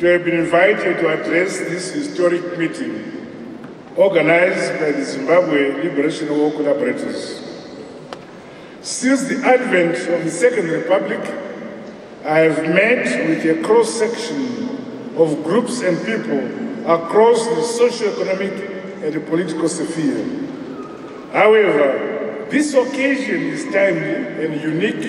To have been invited to address this historic meeting organized by the Zimbabwe Liberation War collaborators. Since the advent of the Second Republic, I have met with a cross-section of groups and people across the socio-economic and the political sphere. However, this occasion is timely and unique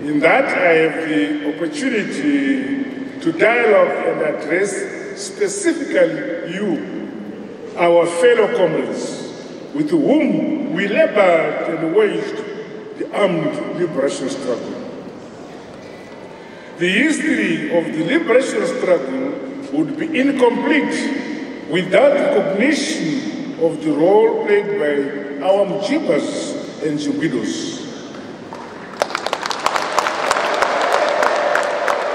in that I have the opportunity to dialogue and address specifically you, our fellow comrades, with whom we labored and waged the armed liberation struggle. The history of the liberation struggle would be incomplete without recognition of the role played by our Mjibas and Zimbidos.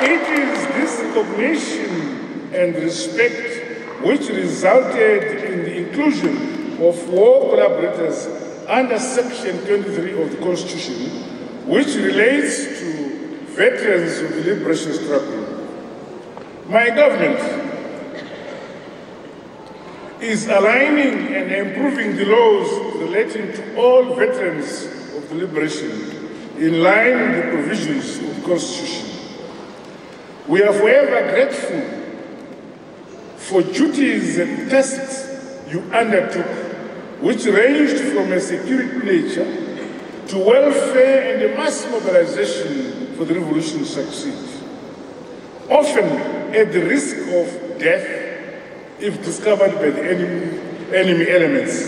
It is this recognition and respect which resulted in the inclusion of war collaborators under Section 23 of the Constitution, which relates to veterans of the liberation struggle. My government is aligning and improving the laws relating to all veterans of the liberation in line with the provisions of the Constitution. We are forever grateful for duties and tasks you undertook, which ranged from a security nature to welfare and a mass mobilization for the revolution to succeed. Often at the risk of death if discovered by the enemy, enemy elements.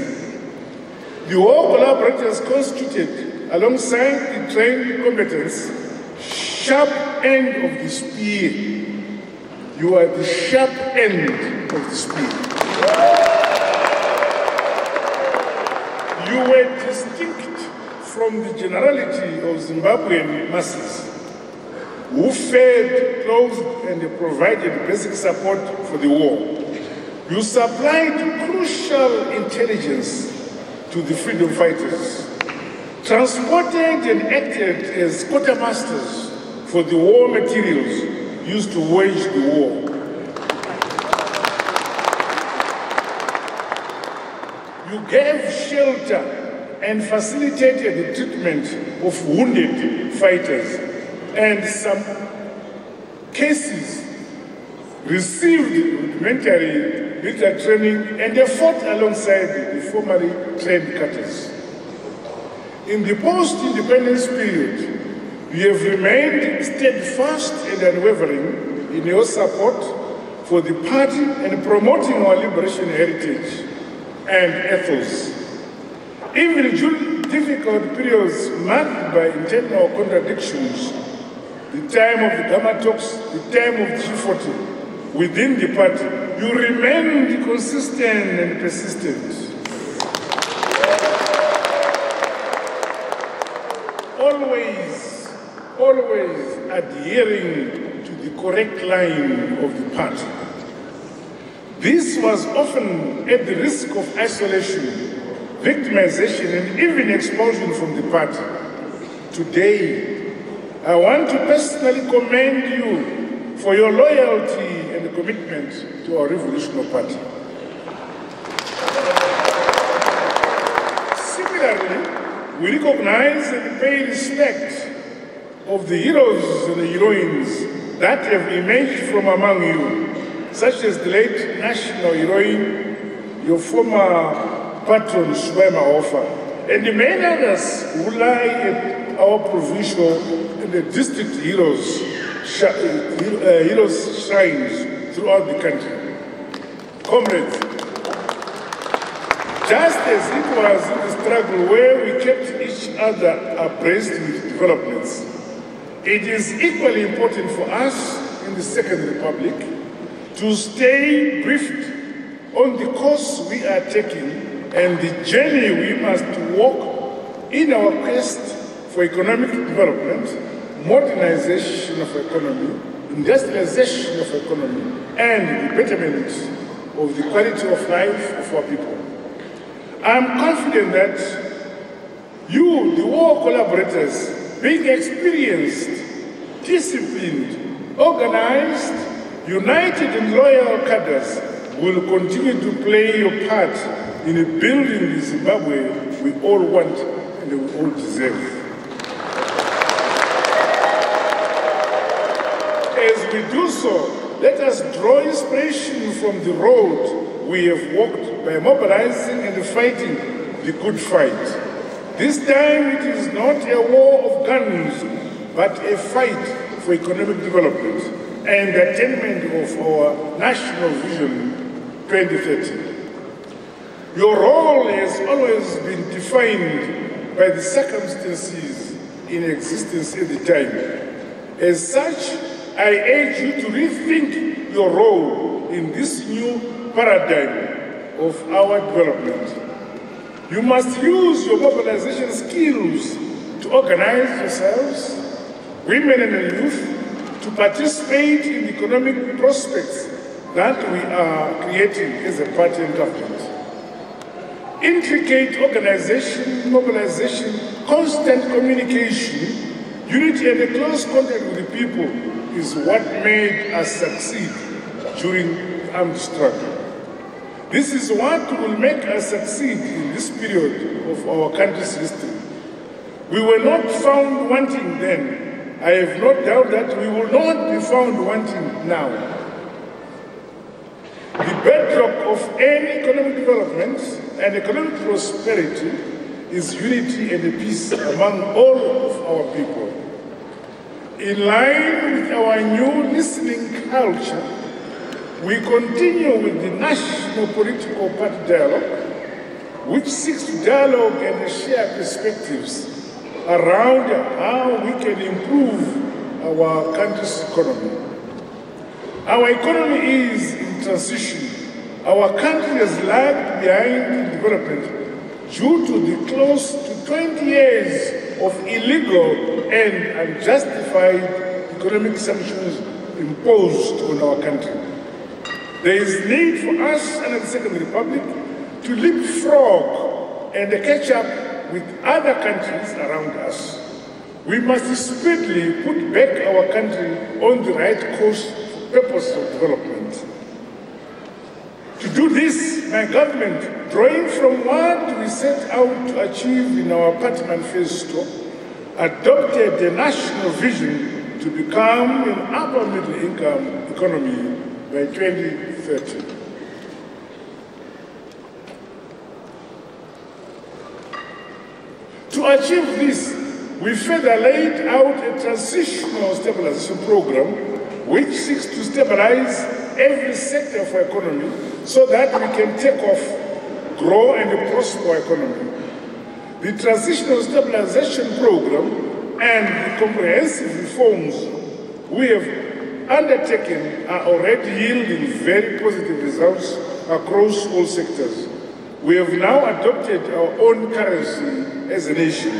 The war collaborators constituted, alongside the trained combatants, sharp end of the spear. You are the sharp end of the spear. You were distinct from the generality of Zimbabwean masses who fed, clothed, and provided basic support for the war. You supplied crucial intelligence to the freedom fighters, transported and acted as quartermasters for the war materials used to wage the war. You gave shelter and facilitated the treatment of wounded fighters and some cases received rudimentary military training and they fought alongside the formerly trained cutters. In the post-independence period, you have remained steadfast and unwavering in your support for the party and promoting our liberation heritage and ethos. Even during difficult periods marked by internal contradictions, the time of the Gamatox, the time of G40, within the party, you remained consistent and persistent. Always, always adhering to the correct line of the party. This was often at the risk of isolation, victimization, and even expulsion from the party. Today, I want to personally commend you for your loyalty and commitment to our revolutionary party. Similarly, we recognize and pay respect of the heroes and the heroines that have emerged from among you, such as the late national heroine, your former patron Shuvai Mahofa, and the many others who lie at our provincial and the district heroes, sh- uh, heroes shrines throughout the country. Comrades, just as it was in the struggle where we kept each other abreast with developments, it is equally important for us in the Second Republic to stay briefed on the course we are taking and the journey we must walk in our quest for economic development, modernization of economy, industrialization of economy, and the betterment of the quality of life of our people. I am confident that you, the war collaborators, being experienced, disciplined, Organized, united and loyal cadres will continue to play your part in building the Zimbabwe we all want and we all deserve. As we do so, let us draw inspiration from the road we have walked by mobilizing and fighting the good fight. This time it is not a war of guns, but a fight for economic development and attainment of our national vision 2030. Your role has always been defined by the circumstances in existence at the time. As such, I urge you to rethink your role in this new paradigm of our development. You must use your mobilization skills to organize yourselves women and youth to participate in the economic prospects that we are creating as a party and government. Intricate organization, mobilization, constant communication, unity and a close contact with the people is what made us succeed during the armed struggle. This is what will make us succeed in this period of our country's history. We were not found wanting then, I have no doubt that we will not be found wanting now. The bedrock of any economic development and economic prosperity is unity and peace among all of our people. In line with our new listening culture, we continue with the national political party dialogue, which seeks to dialogue and share perspectives around how we can improve our country's economy. Our economy is in transition. Our country has lagged behind in development due to the close to 20 years of illegal and unjustified economic sanctions imposed on our country. There is need for us and the Second Republic to leapfrog and catch up with other countries around us. We must speedily put back our country on the right course for purpose of development. To do this, my government, drawing from what we set out to achieve in our party manifesto, adopted a national vision to become an upper middle income economy by 2030. To achieve this, we further laid out a transitional stabilization program which seeks to stabilize every sector of our economy so that we can take off, grow and prosper our economy. The transitional stabilization program and the comprehensive reforms we have undertaken are already yielding very positive results across all sectors. We have now adopted our own currency as a nation.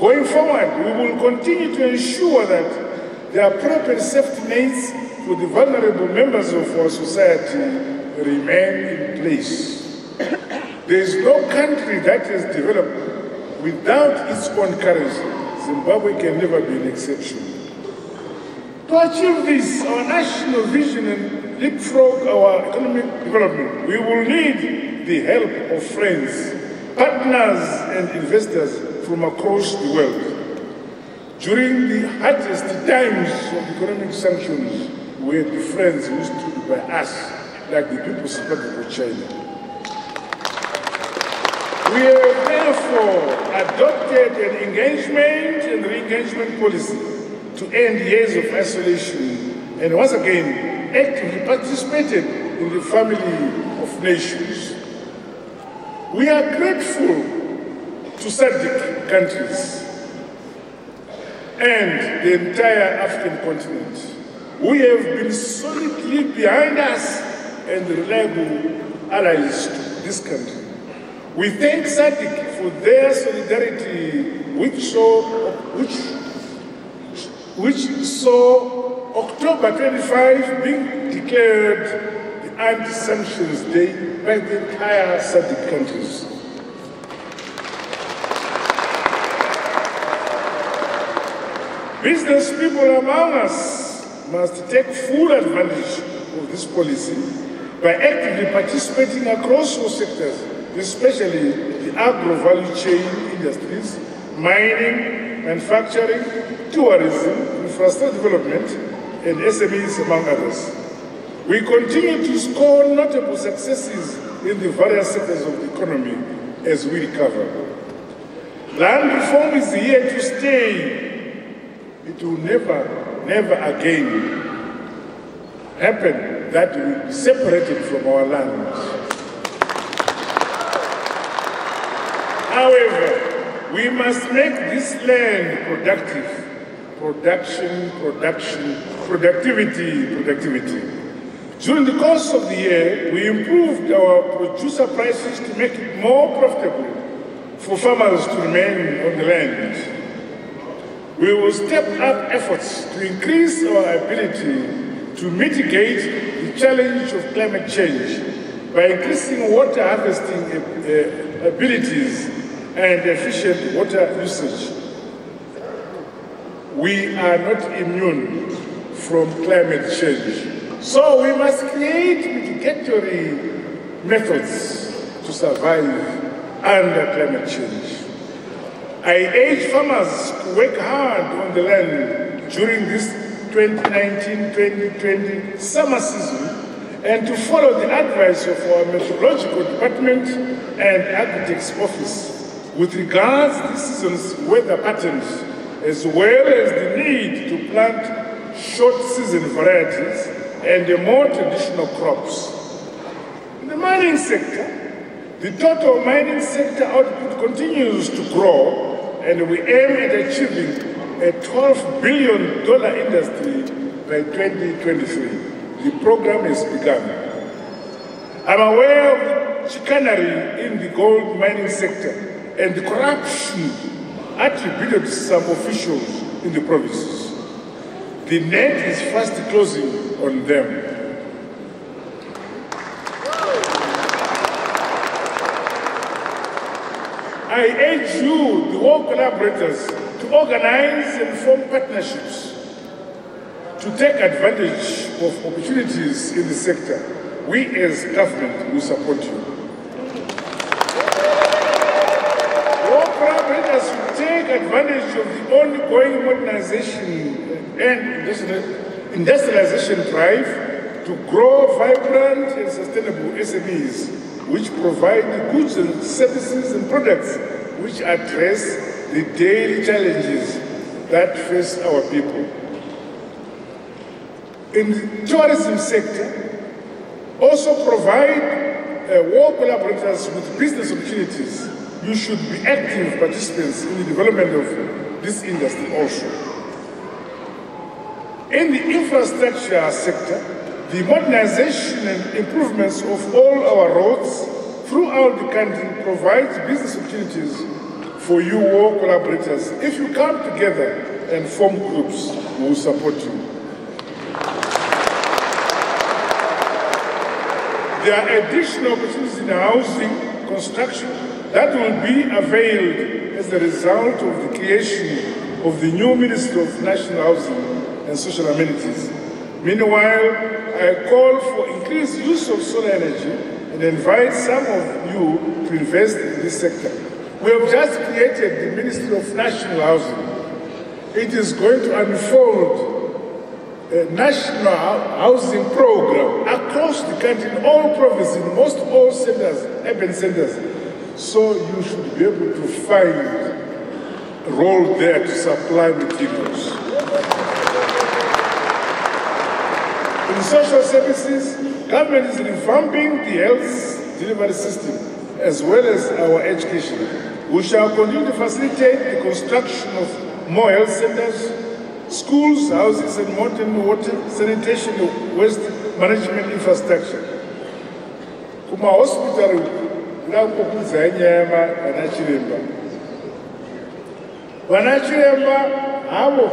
Going forward, we will continue to ensure that the appropriate safety nets for the vulnerable members of our society remain in place. There is no country that has developed without its own currency. Zimbabwe can never be an exception. To achieve this, our national vision and leapfrog our economic development, we will need the help of friends, partners, and investors from across the world. During the hardest times of economic sanctions, we had friends who stood by us, like the People's Republic of China. We have therefore adopted an engagement and re-engagement policy to end years of isolation and once again actively participated in the family of nations. We are grateful to SADC countries and the entire African continent. We have been solidly behind us and reliable allies to this country. We thank SADC for their solidarity, which saw, which, which saw October 25 being declared anti-sanctions day by the entire SADC countries. Business people among us must take full advantage of this policy by actively participating across all sectors, especially the agro-value chain industries, mining, manufacturing, tourism, infrastructure development, and SMEs, among others. We continue to score notable successes in the various sectors of the economy as we recover. Land reform is here to stay. It will never, never again happen that we be separated from our lands. However, we must make this land productive. Production, production, productivity, productivity. During the course of the year, we improved our producer prices to make it more profitable for farmers to remain on the land. We will step up efforts to increase our ability to mitigate the challenge of climate change by increasing water harvesting uh, abilities and efficient water usage. We are not immune from climate change. So we must create mitigatory methods to survive under climate change. I urge farmers to work hard on the land during this 2019-2020 summer season and to follow the advice of our meteorological department and Agritex office with regards to the season's weather patterns as well as the need to plant short season varieties and the more traditional crops. In the mining sector, the total mining sector output continues to grow and we aim at achieving a $12 billion industry by 2023. The program has begun. I'm aware of the chicanery in the gold mining sector and the corruption attributed to some officials in the provinces. The net is fast closing on them. I urge you, the all collaborators, to organize and form partnerships to take advantage of opportunities in the sector. We as government will support you. Advantage of the ongoing modernization and industrialization drive to grow vibrant and sustainable SMEs, which provide goods and services and products which address the daily challenges that face our people. In the tourism sector, also provide uh, war collaborators with business opportunities. You should be active participants in the development of this industry also. In the infrastructure sector, the modernization and improvements of all our roads throughout the country provides business opportunities for you all collaborators. If you come together and form groups, we will support you. There are additional opportunities in housing, construction, that will be availed as a result of the creation of the new Ministry of National Housing and social amenities. Meanwhile, I call for increased use of solar energy and invite some of you to invest in this sector. We have just created the Ministry of National Housing. It is going to unfold a national housing program across the country in all provinces, in most all centers, urban centers. So you should be able to find a role there to supply materials. In social services, government is revamping the health delivery system as well as our education. We shall continue to facilitate the construction of more health centers, schools, houses, and modern water, sanitation, waste management infrastructure. Kuma hospital kulapho kuza inyama vanachiremba. Vanachiremba havo.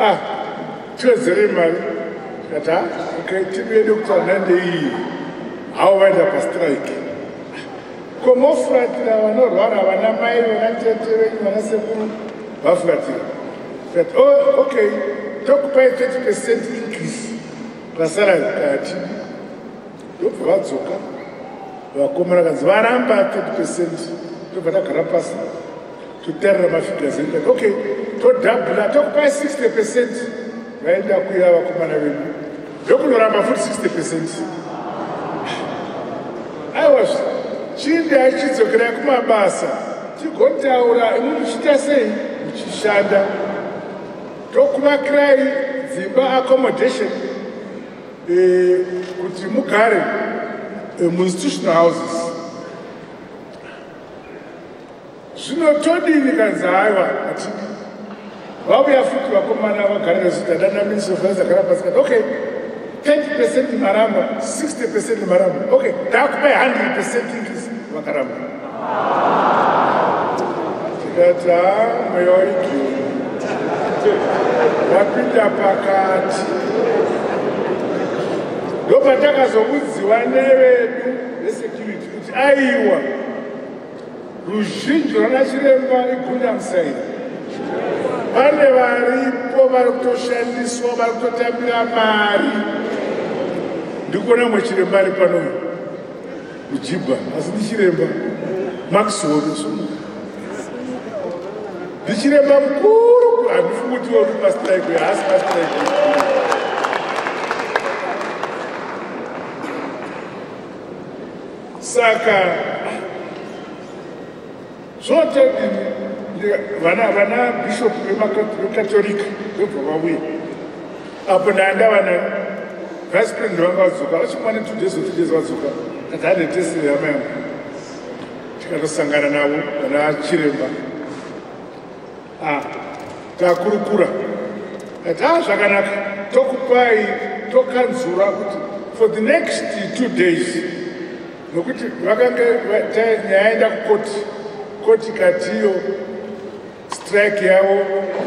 Ah tiwedzere mari. Tikati ha timu yedu kutaura ndeiyi havo vaenda pastrike. Ko mofuratira vanorwara vana mai vana tete venyu vana sekuru vafuratira. Tikati oh, okay tokupai 30 percent increase. Pasalary kati ndobva vadzoka vakomana kanzi varamba 30 percent tobva tagara pasi totarira mafigures ekati okay todhabhula tokupai 60 percent. Vaenda kuira vakomana vedu. Ndokunoramba futi 60 percent. Aiwa chindai chidzokerai kumabasa. Tigotaura imi muchiita sei? Muchishanda tokuvakirai dzimba accommodation kuti mugare e, muinstitutional houses. Zvino todini kanzi aiwa atidi vauya futi vakomana dana ministry of health agara pasi kati okay 30 percent maramba 60 percent maramba okay ndakupai 100 percent increase vakaramba. Tikati ha mweya waigeu wapinda pakati ndopatakazokudziwa nevedu vesecurity kuti aiwa. Ruzhinji rwana chiremba igundamusaini pane varipo vari kutoshandiswa vari kutotambira mari. Ndikuona mwe chiremba ari panoyo kujibha asi ndichiremba maxwell ndichiremba mukuru handifungi kuti uri pastrike haasi pastrike saka zvotodini vana vana bishop vekatolika vebva vauya apo ndandava na vice president vanga vadzoka vachimwana two days or three days vadzoka kati hande tesiri yama yangu tikatosangana navo vana chiremba. Takurukura. Kati a zvakanaka. Tokupai tokanzura kuti for the next two days nokuti vakanga nyaenda kukoti koti katiyo strike yavo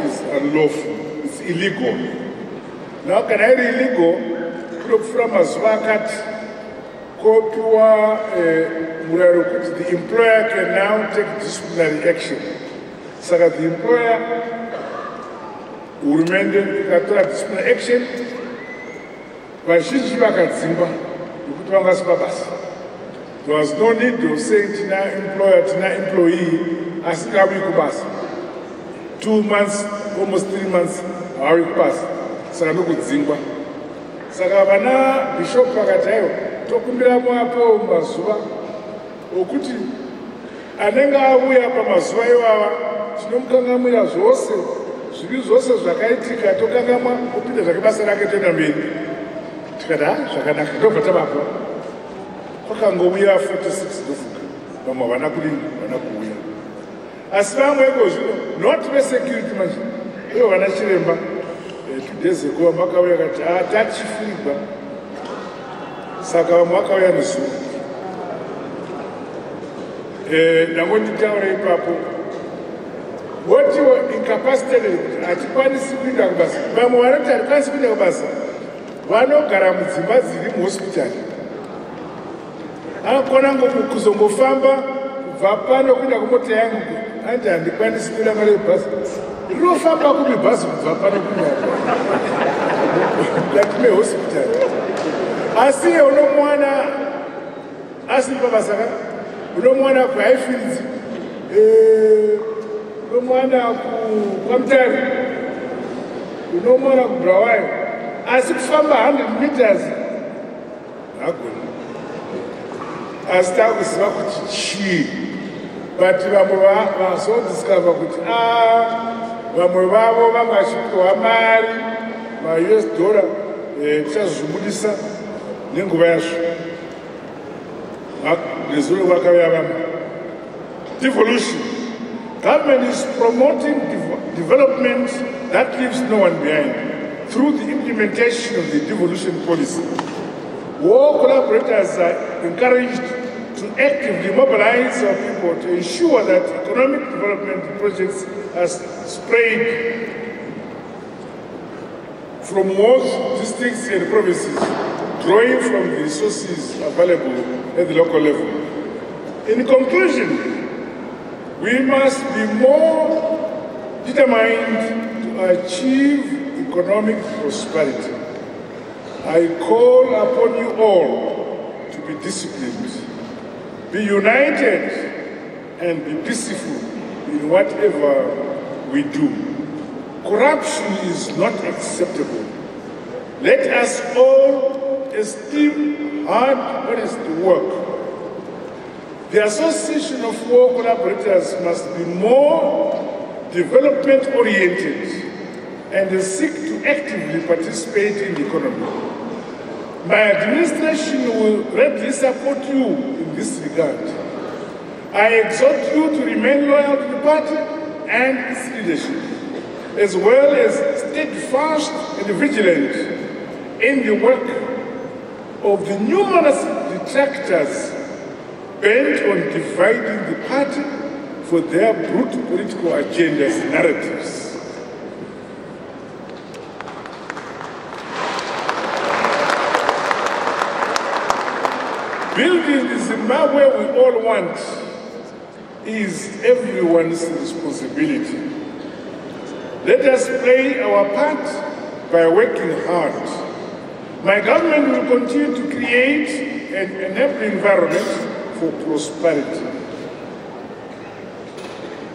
is unlawful its illegal. Now kana iri illegal kuno kupfuura mazuva akati kopiwa eh, murayiro wekuti the employer can now take disciplinary action. Saka the employer hurumende ikatora disciplinary action vazhinji vakadzingwa nekuti vangasipa basa there was no need of saying tina employer tina employee asingavi kubasa. Two months almost three months havavi kubasa. Saka nokudzingwa saka vana bishop vakati aiwa tokumbiramo apo mazuva okuti anenge auya pamazuva ivava tinomukangamira zvose zvivi zvose zvakaitika tokangamwa kupinda zvake basa rake toenda mberi. Tikati ha zvakanaka ndobva tavapa kwakangouya 46 ndofuka vamwe havana kudini vana kuuya asi vamwe iko zvino not vesecurity manje. Ivo vana chiremba two days ago makauya kati a tachifirigwa saka vamwe vakauya nezuva ndangonditaura ipapo voti incapacitated hatikwanisi kuinda kubasa. Vamwe vanoti hatikwanisi kuinda kubasa. Vanogara mudzimba dziri muhospitari anokona kuzongofamba kubva pano kuinda kumota yangu. Andi handikwanisi kuenda mari yebhasi rinofamba kupi bhazi kubva pano kuinda datime hospitari asi unomwana asiri pabasa ka unomwana kuhighfields unomwana kwamutari unomwana kubrawayo asi kufamba 100 meters hagoni asi takuziva kuti chii? But vamwe vazodiscover kuti a vamwe vavo vanga vachipiwa mari maus dollar tichazvibudisa nenguva yazvo. Nezuro vakauya vamwe. Devolution. Government is promoting development that leaves no one behind through the implementation of the devolution policy. War collaborators are encouraged to actively mobilize our people to ensure that economic development projects are spread from most districts and provinces, drawing from the resources available at the local level. In conclusion, we must be more determined to achieve economic prosperity, I call upon you all to be disciplined, be united, and be peaceful in whatever we do. Corruption is not acceptable. Let us all esteem hard, honest work. The Association of War Collaborators must be more development oriented and seek to actively participate in the economy. My administration will readily support you in this regard. I exhort you to remain loyal to the party and its leadership, as well as steadfast and vigilant in the work of the numerous detractors bent on dividing the party for their brutal political agendas and narratives. Building the Zimbabwe we all want is everyone's responsibility. Let us play our part by working hard. My government will continue to create an enabling environment for prosperity.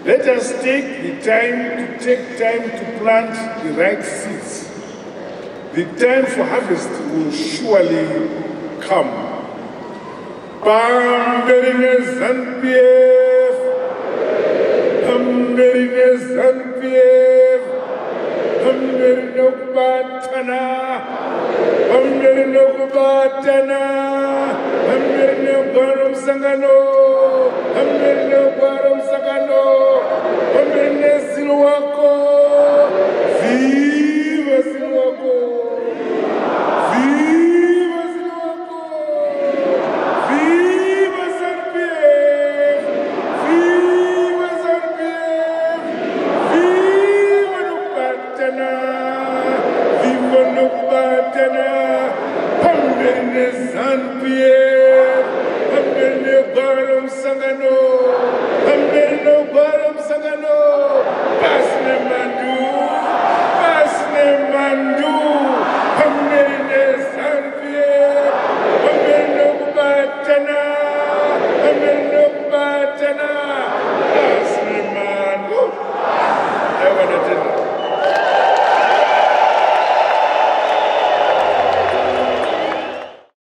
Let us take the time to take time to plant the right seeds. The time for harvest will surely come. Pamberine ZANU PF, Pamberine ZANU PF, Pamberine Kubatana, Pamberine Kubatana, Pamberine Barum Sangano, Pamberine Barum Sangano, Pamberine ZILIWACO,